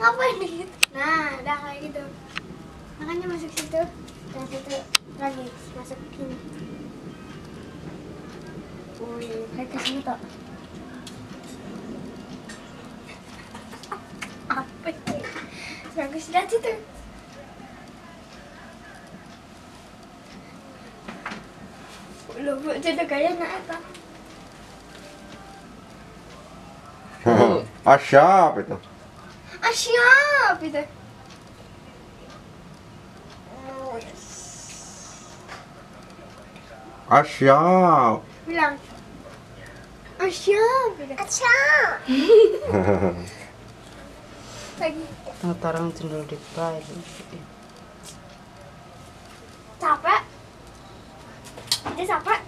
ngapain gitu nah udah kayak gitu. Makanya masuk situ dan situ lagi masuk sini. Wih, kayak ke sini tak apa bagus lihat situ Loh, bu, jadi gaya nak apa? Asyap itu. Yes. Asyap. Bilang. Ah, siap itu. Siap. Lagi. Tarang cendol di bayi. Capek. Dia capek.